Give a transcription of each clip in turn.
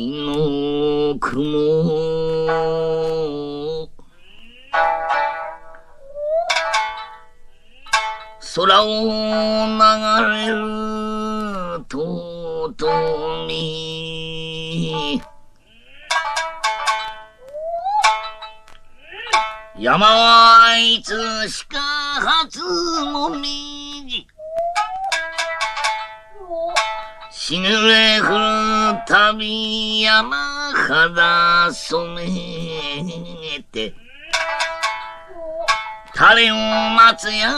の雲。空を流れるとうとみ山はいつしか初もみじ死ぬれ降るたび山肌染めて種を待つや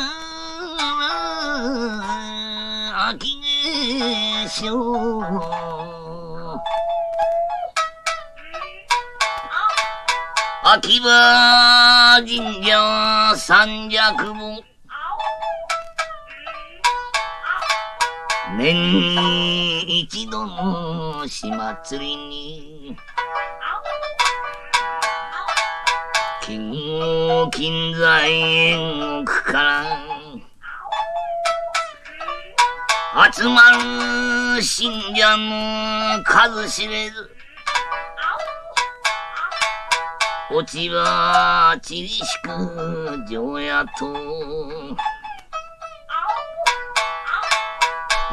秋化粧秋葉神社三尺も年に一度の火祭りに。金を金財縁奥から集まる信者の数知れず。落ちはちりしく常夜と。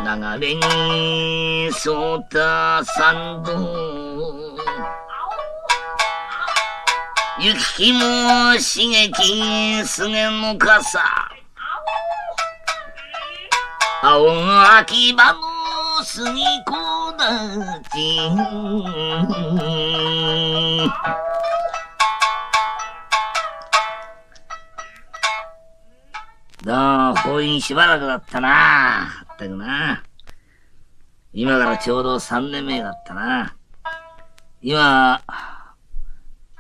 流れに沿った参道行きも刺激すねの傘青秋葉の杉子だち。どう、封印しばらくだったな。ったくな。今からちょうど3年目だったな。今、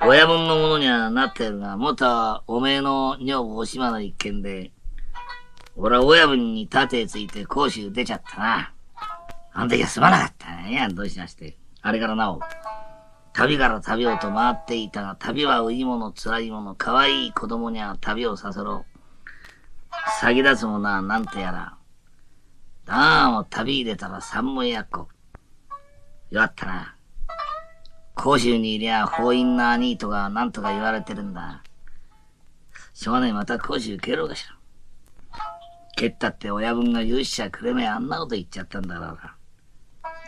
親分のものにはなってるが、元はおめえの女房お島の一件で、俺は親分に盾ついて甲州出ちゃったな。あの時はすまなかったね。いや、どうしまして。あれからなお、旅から旅をと回っていたが、旅は売り物、辛いもの、可愛い子供には旅をさせろ。先立つものはなんとやら。だあもう旅入れたら三文やっこ。弱ったな。甲州にいりゃ法院の兄とかなんとか言われてるんだ。しょうがないまた甲州蹴ろうかしら。蹴ったって親分が許しちゃくれめあんなこと言っちゃったんだから。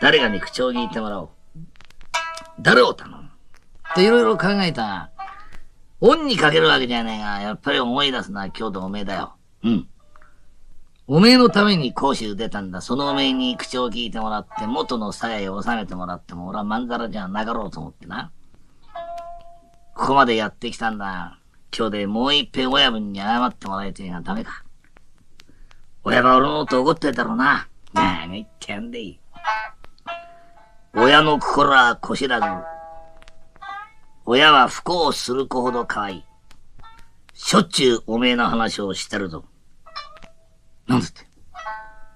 誰かに口を聞いてもらおう。誰を頼むっていろいろ考えた。恩にかけるわけじゃねえが、やっぱり思い出すのは今日とおめえだよ。うん。おめえのために講習出たんだ。そのおめえに口を聞いてもらって、元の鞘へ収めてもらっても、俺はまんざらじゃなかろうと思ってな。ここまでやってきたんだ。今日でもう一遍親分に謝ってもらえてがダメか。親が俺のこと怒ってたろうな。何言ってやんでいい。親の心はこしらず。親は不幸する子ほど可愛い。しょっちゅうおめえの話をしてるぞ。なんだって。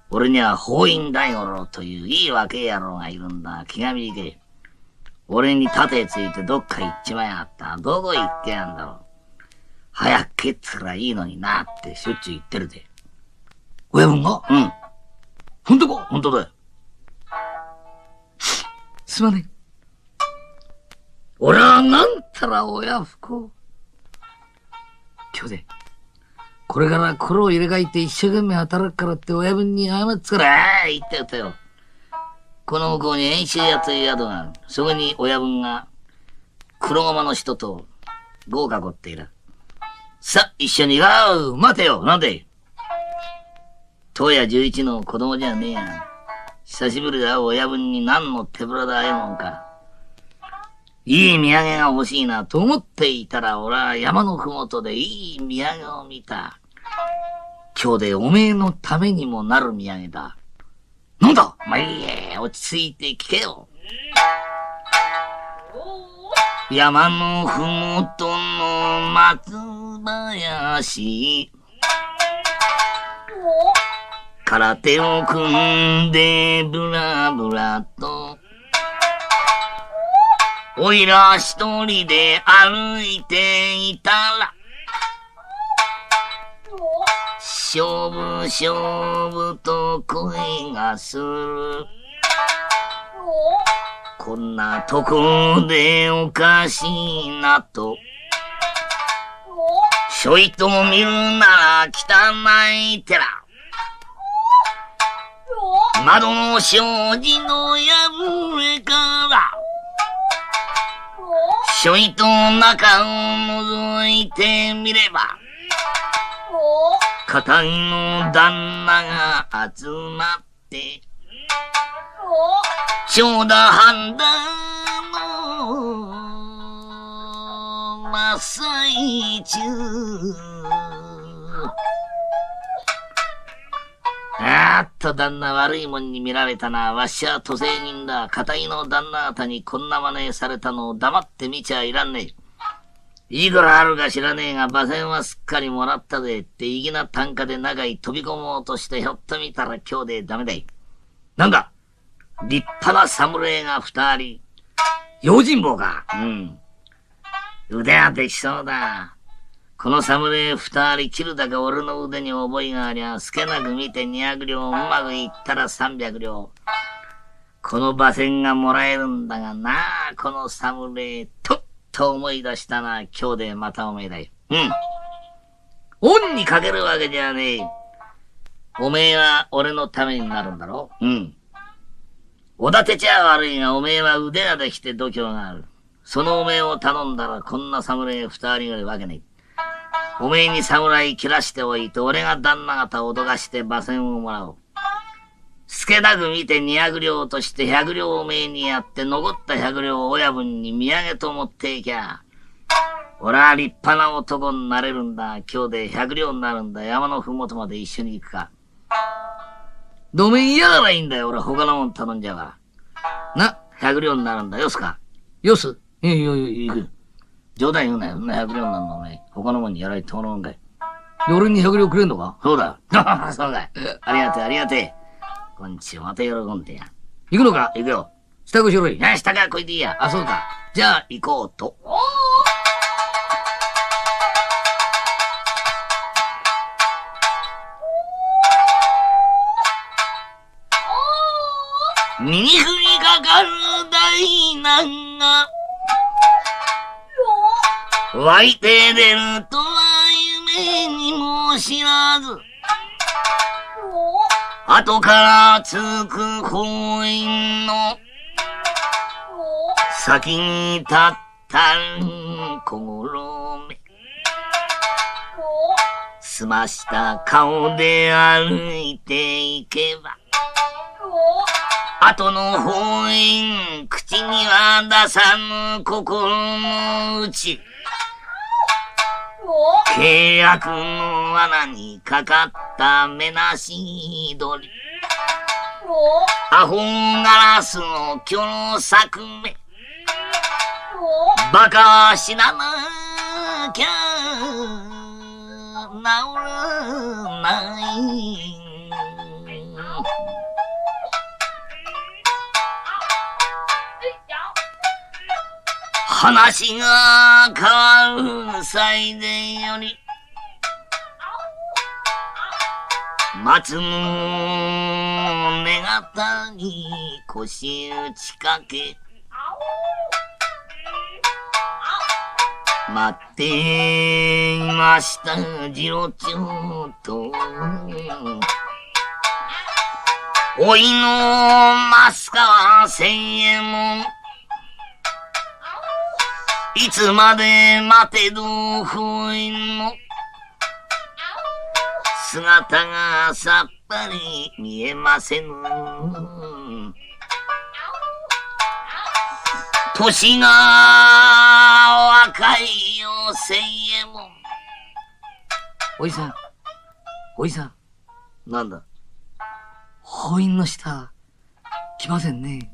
俺には法院大五郎といういい若え野郎がいるんだ。気が短い。俺に盾ついてどっか行っちまいやがった。どこ行ってやんだろう。早く蹴ってからいいのになってしょっちゅう言ってるで。親分がうん。ほんとか？ほんとだよ。すまねえ。俺はなんたら親不幸。今日で。これから心を入れ替えて一生懸命働くからって親分に謝っつから、ああ、言ってやったよ。この向こうに演習屋という宿がある。そこに親分が黒駒の人と豪華囲っている。さあ、一緒に、わう待てよなんで？東野十一の子供じゃねえや。久しぶりだ親分に何の手ぶらだえもんか。いい土産が欲しいなと思っていたら、俺は山のふもとでいい土産を見た。今日でおめえのためにもなる土産だ。なんだまあ、いい、落ち着いて聞けよ。山のふもとの松林。空手を組んでブラブラと。おいら一人で歩いていたら。勝負勝負と声がする。こんなとこでおかしいなと。ひょいと見るなら汚い寺。窓の障子の破れから、ひょいと中を覗いてみれば、片いの旦那が集まって、長蛇半田の真っ最中。あっと旦那悪いもんに見られたな。わしは都政人だ。片いの旦那あたにこんな真似されたのを黙って見ちゃいらんねえ。いくらあるか知らねえが、馬船はすっかりもらったぜって意義な単価で中に飛び込もうとしてひょっと見たら今日でダメだい。なんだ？立派な侍が二人。用心棒かうん。腕はできそうだ。この侍二人切るだけ俺の腕に覚えがありゃ、すけなく見て二百両、うまくいったら三百両。この馬船がもらえるんだがなこの侍と。と思い出したな、今日でまたおめえだよ。うん。恩にかけるわけじゃねえ。おめえは俺のためになるんだろ？うん。おだてちゃ悪いが、おめえは腕ができて度胸がある。そのおめえを頼んだら、こんな侍二人がいるわけねえ。おめえに侍切らしておいて、俺が旦那方を脅かして馬船をもらおう。助なく見て二百両として百両おめえにやって残った百両を親分に土産と持っていきゃ。俺は立派な男になれるんだ。今日で百両になるんだ。山のふもとまで一緒に行くか。どめ嫌ならいいんだよ。俺他のもん頼んじゃうから。な、百両になるんだ。よすかよすいやいやいや、行く。冗談言うなよ。そんな百両になるのお前。他のもんにやられてもらうんかい。俺に百両くれんのか？そうだ。そうだ。ありがてえ、ありがてえ。こんちまた喜んでや。行くのか？行くよ。支度しろい。あ、支度はこいでいいや。あ、そうか。じゃあ、行こうと。右振りかかる大難が、湧いて出るとは夢にも知らず、後からつく封印の先に立ったん心目。澄ました顔で歩いていけば、後の封印、口には出さぬ心の内。契約の罠にかかった目なし鳥。アホガラスの巨作目。バカは死ななきゃ治らない。話が変わる際でより、松の根形に腰打ちかけ、待っていました、次郎長と。おいの増川千円も、いつまで待てど封印の？姿がさっぱり見えませぬ。年が若いよ、千円も。おじさん、おじさん。なんだ？封印の下、来ませんね。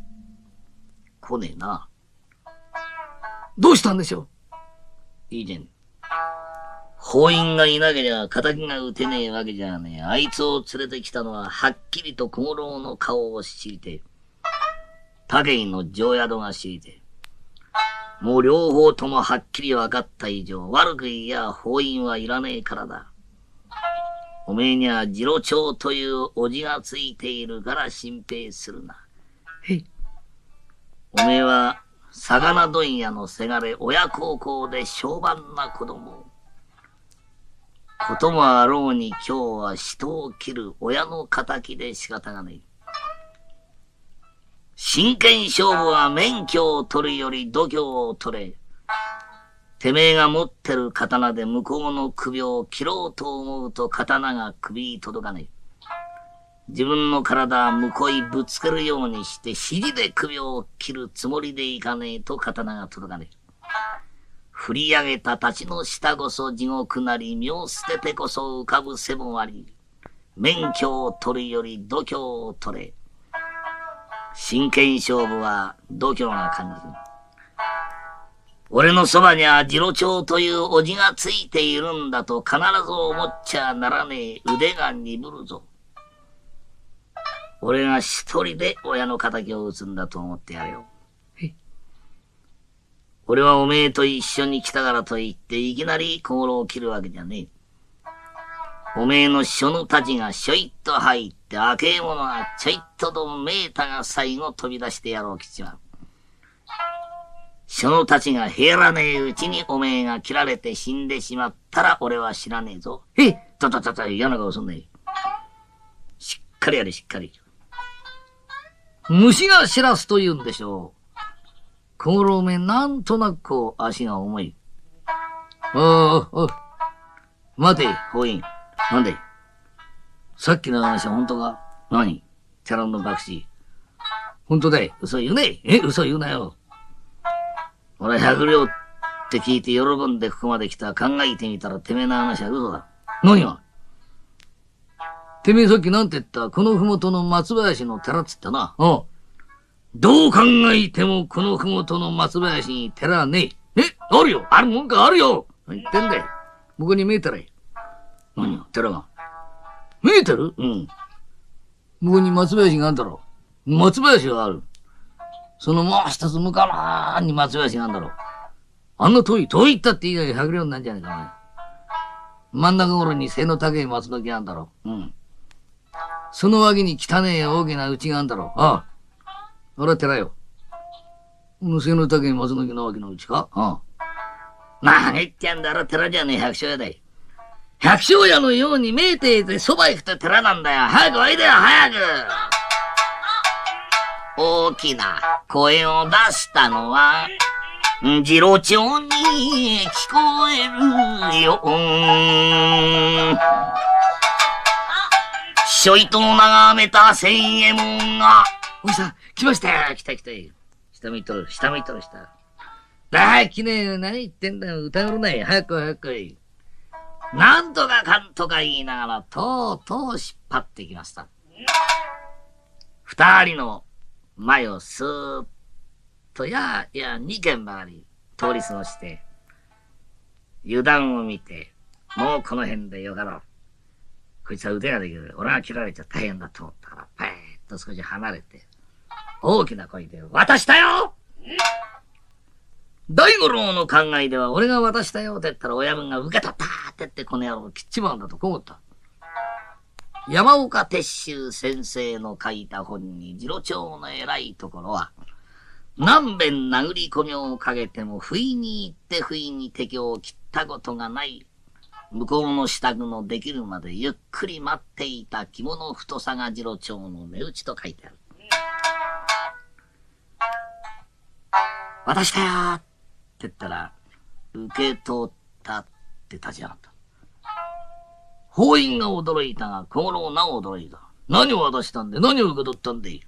来ねえな。どうしたんでしょう？いいじゃん。法院がいなけりゃ仇が打てねえわけじゃねえ。あいつを連れてきたのははっきりと小五郎の顔を知りて、竹井の常宿が知りて、もう両方ともはっきり分かった以上、悪く言いや法院はいらねえからだ。おめえには次郎長というおじがついているから心配するな。へい。おめえは、魚問屋のせがれ親孝行で評判な子供。こともあろうに今日は人を切る親の仇で仕方がねえ。真剣勝負は免許を取るより度胸を取れ。てめえが持ってる刀で向こうの首を切ろうと思うと刀が首に届かねえ。自分の体は向こうにぶつけるようにして肘で首を切るつもりでいかねえと刀が届かねえ。振り上げた立ちの下こそ地獄なり、身を捨ててこそ浮かぶ背もあり、免許を取るより度胸を取れ。真剣勝負は度胸な感じる。俺のそばには次郎長というおじがついているんだと必ず思っちゃならねえ腕が鈍るぞ。俺が一人で親の仇を撃つんだと思ってやれよ。俺はおめえと一緒に来たからと言っていきなり小五郎を切るわけじゃねえ。おめえの書のたちがしょいっと入って、赤えものがちょいっととメータが最後飛び出してやろうきちまう。書のたちが減らねえうちにおめえが切られて死んでしまったら俺は知らねえぞ。へっとととと嫌な顔すんねえ。しっかりやれしっかり。虫が知らすと言うんでしょう。小五郎め、なんとなくこう、足が重い。おおお待て、法院。なんで？さっきの話は本当か？何？チャランの爆死。本当だい。嘘言うねえ？嘘言うなよ。俺百両って聞いて喜んでここまで来た。考えてみたらてめえの話は嘘だ。何が？てめえさっきなんて言ったこのふもとの松林の寺っつったな。うん。どう考えてもこのふもとの松林に寺はねえ。えあるよあるもんかあるよ何言ってんだよ。向こうに見えたらいい。何よ寺が。見えてる？うん。向こうに松林があるだろう。松林がある。そのもう一つ向かなに松林があるんだろう。あんな遠い、遠いったっていいが百両なんじゃねえか、お前。真ん中頃に背の高い松の木があるんだろう。うん。その脇に汚え大きな家があるんだろう。ああ。俺は寺よ。背の高い松の木の脇のうちか？ああ。何言ってんだろ、寺じゃねえ、百姓屋だい。百姓屋のように見えていてそば行くと寺なんだよ。早くおいでよ、早く大きな声を出したのは、次郎長に聞こえるよ。しょいと眺めた千右衛門が、おじさん、来ましたよ来た来た下見とる、下見とる、下。だい、来ねえよ。何言ってんだよ。歌うるない。早く早く。なんとかかんとか言いながら、とうとう引っ張ってきました。二人の前をスーッと、や、いや、二軒ばかり通り過ごして、油断を見て、もうこの辺でよかろう。こいつは腕ができる。俺が切られちゃ大変だと思ったから、パーッと少し離れて、大きな声で、渡したよ大五郎の考えでは、俺が渡したよって言ったら親分が受け取ったって言ってこの野郎切っちまうんだとこう思った。山岡鉄舟先生の書いた本に、次郎長の偉いところは、何べん殴り込みをかけても、不意に行って不意に敵を切ったことがない。向こうの支度のできるまでゆっくり待っていた着物太さが次郎長の値打ちと書いてある。渡したよって言ったら、受け取ったって立ち上がった。法院が驚いたが、小五郎なお驚いた。何を渡したんで何を受け取ったんで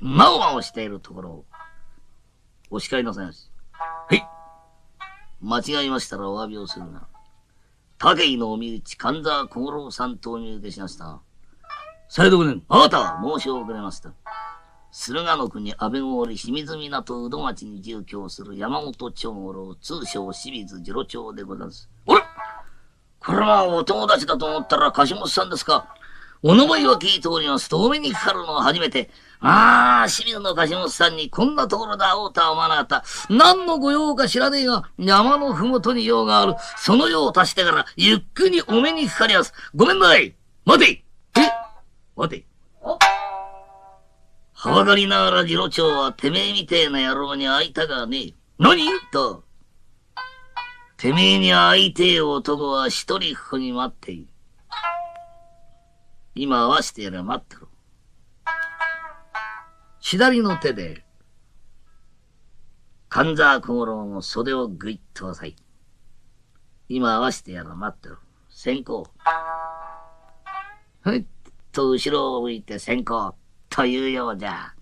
なおまおしているところを、お叱りなさいまし。はい。間違いましたらお詫びをするな。武井のお身内、神沢小五郎さん投入でしました。されどね、あなたは申し遅れました。駿河の国安倍郡清水港宇戸町に住居する山本長五郎、通称清水次郎町でございます。あれ？これはお友達だと思ったら柏本さんですか？お名前は聞いております。遠目にかかるのは初めて。ああ、清水の柏本さんにこんなところで会おうとは思わなかった。何の御用か知らねえが、山のふもとに用がある。その用を足してから、ゆっくりお目にかかります。ごめんなさい。待てえ？待て。はばかりながら次郎長はてめえみてえな野郎に会いたがねえ。何？と。てめえに会いてえ男は一人ここに待っている。今合わせてやれ待ってろ。左の手で、神沢小五郎の袖をぐいっと押さえ、今合わせてやら待ってろ。先行。ふっと後ろを向いて先行。というようじゃ。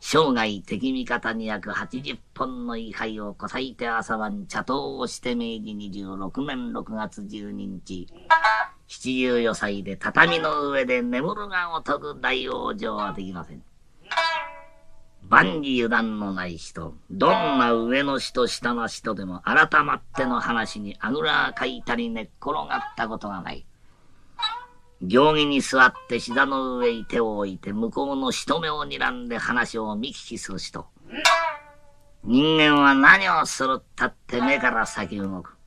生涯敵味方に約80本の位牌をこさいて朝晩茶刀をして明治26年6月12日。七十余歳で畳の上で眠るがおとく大往生はできません。万事油断のない人、どんな上の人下の人でも改まっての話にあぐらかいたり寝っ転がったことがない。行儀に座って膝の上に手を置いて向こうの人目を睨んで話を見聞きする人。人間は何をするったって目から先動く。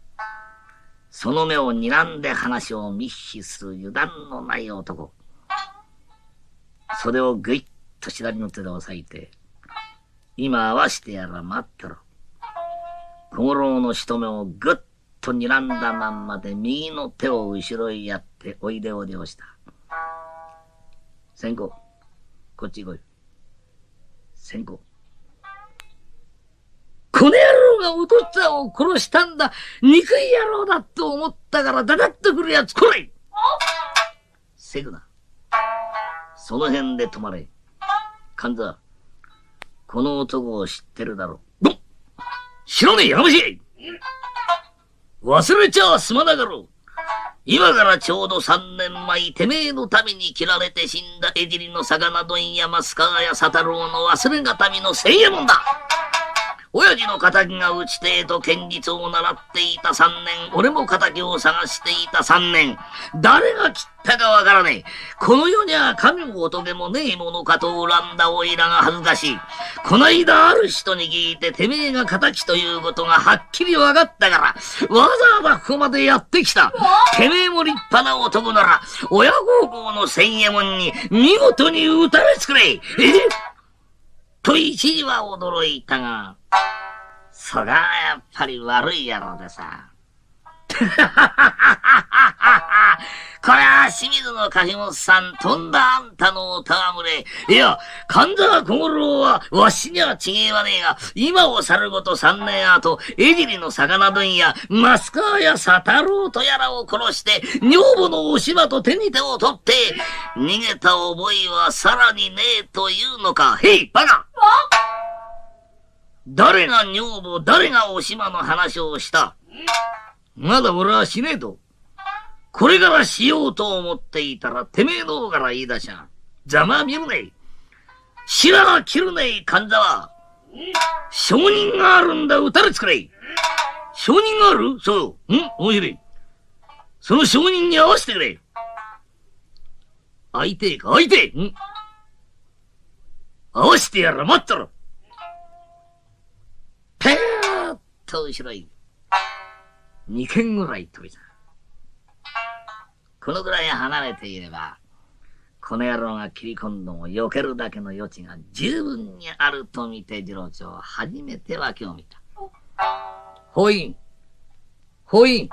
その目を睨んで話を見聞きする油断のない男。それをぐいっと左の手で押さえて、今合わしてやら待ってろ。小五郎の人目をぐっと睨んだまんまで右の手を後ろへやっておいでおでをした。先行、こっち来い。先行。この野がお父っつぁんを殺したんだ憎い野郎だと思ったからだだっと来るやつ来ないせぐな。その辺で止まれ。神沢。この男を知ってるだろう。知らねえやかましい忘れちゃすまなかろう。今からちょうど三年前、てめえのために切られて死んだ江尻の魚問屋増川屋佐太郎の忘れがたみの千右衛門だ親父の仇が打ちてえと剣術を習っていた三年、俺も仇を探していた三年、誰が切ったかわからねえ。この世には神も仏もねえものかと恨んだおいらが恥ずかしい。この間ある人に聞いててめえが仇ということがはっきり分かったから、わざわざここまでやってきた。てめえも立派な男なら、親孝行の千右衛門に見事に打たれつくれ。えと一時は驚いたが、そがやっぱり悪い野郎でさ。これは清水の柿本さん、とんだあんたのお戯れ。いや、神沢小五郎は、わしには違えはねえが、今を去ること三年後、江尻の魚問屋、増川や佐太郎とやらを殺して、女房のお島と手に手を取って、逃げた覚えはさらにねえというのか。へい、バカ誰が女房、誰がお島の話をしたまだ俺はしねえと。これからしようと思っていたら、てめえの方から言い出しゃ。ざま見るねえ。白が切るねえ、神沢。証人があるんだ、撃たれつくれ。証人がある？そう。ん？面白い。その証人に合わせてくれ。相手か、相手ん？合わせてやら、待ったろ。ペーッと後ろへ。二軒ぐらい飛びた。このぐらい離れていれば、この野郎が切り込んでも避けるだけの余地が十分にあると見て次郎長は初めては今日見た。法院法院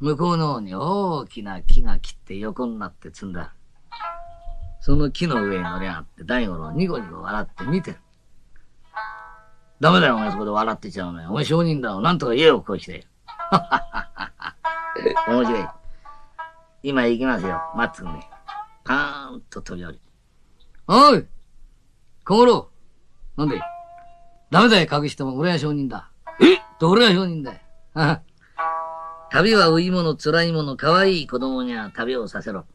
向こうの方に大きな木が切って横になって積んだ。その木の上に乗り上がって大五郎ニコニコ笑って見てる。ダメだよ、お前そこで笑ってちゃうね。お前証人だよ。なんとか言えよ、こうして。面白い。今行きますよ。待ってくんね。パーンと飛び降り。おい小五郎なんで？ダメだよ、隠しても。俺は証人だ。え？と、俺は証人だよ。旅はういもの、辛いもの、可愛い子供には旅をさせろ。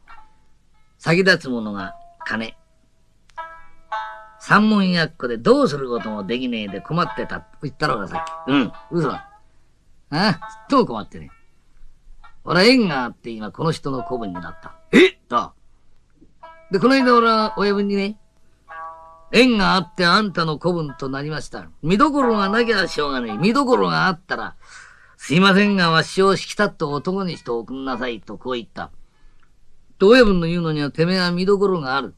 先立つものが金。三文やっこでどうすることもできねえで困ってた。言ったろうがさっき。うん、嘘だ。ああ、ちっとも困ってねえ。俺は縁があって今この人の子分になった。え？と。で、この間俺は親分にね、縁があってあんたの子分となりました。見どころがなきゃしょうがねえ。見どころがあったら、すいませんが、わしを引き立って男にしておくんなさいとこう言った。と親分の言うのにはてめえは見どころがある。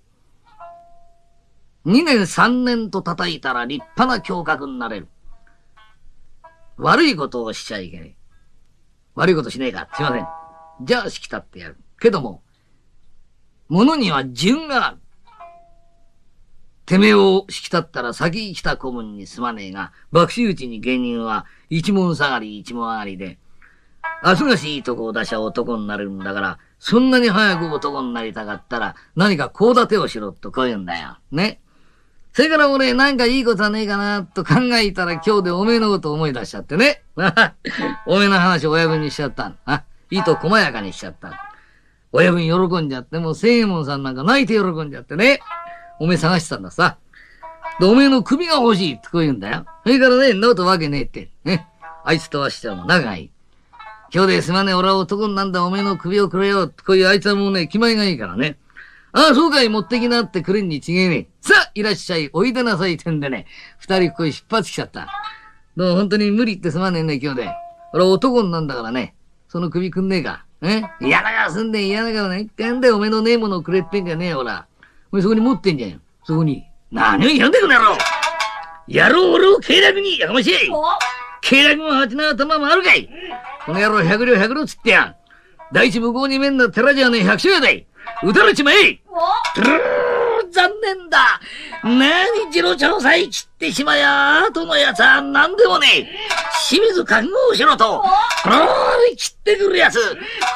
2年3年と叩いたら立派な胸郭になれる。悪いことをしちゃいけない。悪いことしねえか。すいません。じゃあ、しきたってやる。けども、物には順がある。てめえをしきたったら先来た子分にすまねえが、爆死打ちに芸人は一文下がり一文上がりで、明日がしいいとこを出しゃ男になれるんだから、そんなに早く男になりたかったら、何かこう立てをしろとこう言うんだよ。ね。それから俺、なんかいいことはねえかな、と考えたら今日でおめえのこと思い出しちゃってね。おめえの話親分にしちゃった。あ、いいと細やかにしちゃった。親分喜んじゃって、もう聖右衛門さんなんか泣いて喜んじゃってね。おめえ探してたんださ。で、おめえの首が欲しいってこう言うんだよ。それからね、んなことわけねえって。ね。あいつとはしてはも仲がいい。今日ですまねえ、俺は男なんだ、おめえの首をくれよ。こういうあいつはもうね、気前がいいからね。ああ、そうかい、持ってきなってくれんに違えねえ。さあ、いらっしゃい、おいでなさいってんでね、二人ここへ出発しちゃった。どう本当に無理ってすまねえね、今日で。俺男なんだからね、その首くんねえか。え？嫌な顔すんで嫌な顔ね。ってんでおめえのねえものをくれってんじゃねえよ、ほら。おそこに持ってんじゃん。そこに。何を言んだよ、この野郎野郎俺を軽楽にやかましい軽楽も八の頭もあるかいこの野郎百両百両つってやん。第一向こうに面の寺じゃねえ百姓やで撃たれちまえ!残念だ何次郎長さえ切ってしまや後のやつは何でもねえ清水覚悟しろとこの切ってくるやつ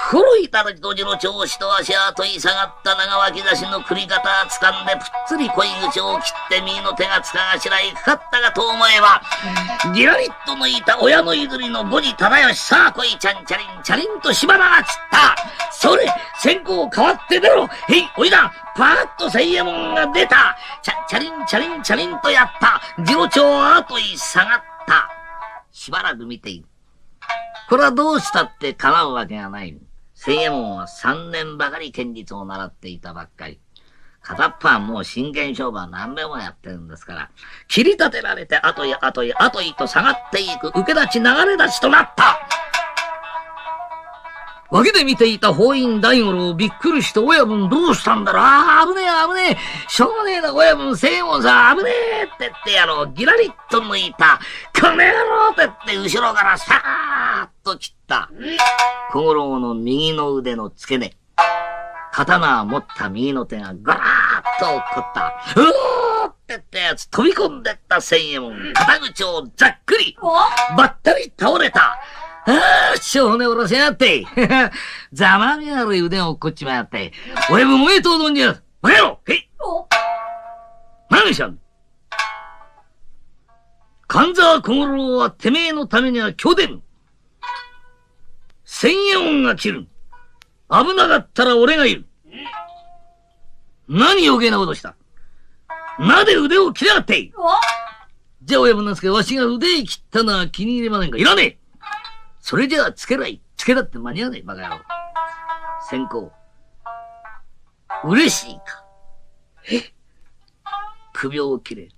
古いたると次郎長しと足跡い下がった長脇差しの繰り方掴んでぷっつり恋口を切って右の手がつかがしらいかかったかと思えばギラリッと抜いた親の譲りの五時忠義さあ来いちゃんチャリンチャリンと火花が散ったそれ先行変わって出ろへいおいだパーッと聖右衛門が出たチャチャリンチャリンチャリンとやった次郎長後い下がったしばらく見ている。これはどうしたって叶うわけがない。聖右衛門は三年ばかり剣術を習っていたばっかり。片っぽはもう真剣勝負は何でもやってるんですから、切り立てられて後へ後へ後へと下がっていく受け立ち流れ立ちとなった脇で見ていた法院大五郎びっくりして親分どうしたんだろう？ああ、危ねえ危ねえ。しょうがねえな親分正門さん。危ねえってってやろう。ギラリッと抜いた。この野郎ってって後ろからさーっと切った。小五郎の右の腕の付け根。刀を持った右の手がガラーッと落っこった。うーってってやつ飛び込んでった千円門。肩口をざっくり。ばったり倒れたああ、師匠骨下ろしやがって。ざまみ悪い腕をこっちまやって。俺も燃えとうどんじゃ。バカ野郎へい何しゃん神沢小五郎はてめえのためには今日で千円が切る。危なかったら俺がいる。何余計なことしたなで腕を切りやがってじゃあ親分なんすけど、わしが腕切ったのは気に入れませんかいらねえそれじゃあつけない。つけだって間に合わない、バカ野郎。先行。嬉しいか。え？首を切れ。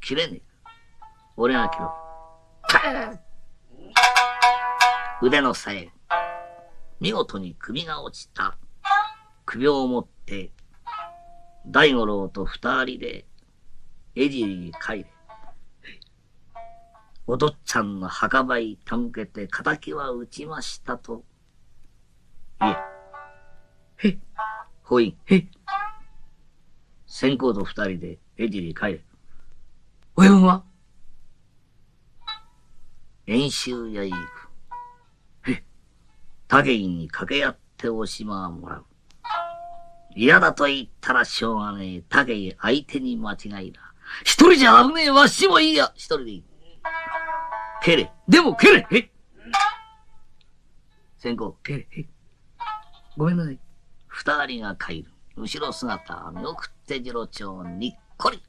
切れねえ。俺が切ろう。腕のさえ、見事に首が落ちた。首を持って、大五郎と二人で、エジに帰れ。お父っちゃんの墓場へ手向けて仇は打ちましたと。いえ。へほい、へ先行と二人でエジに帰れ。親分は？演習や行く。へ竹井に掛け合っておしまはもらう。嫌だと言ったらしょうがねえ。竹井相手に間違いだ。一人じゃ危ねえ。わしもいいや。一人でいい。蹴れ。でも蹴れえ先行、蹴れ。えごめんなさい。二人が帰る。後ろ姿見送って次郎長にっこり。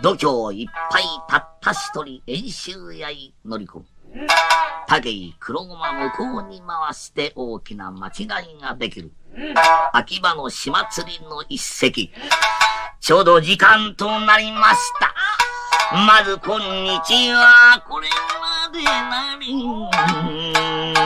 度胸いっぱいたった一人演習屋に乗り込む。竹井黒駒向こうに回して大きな間違いができる。秋葉の島釣りの一席。ちょうど時間となりました。まずこんにちは、これまでなり。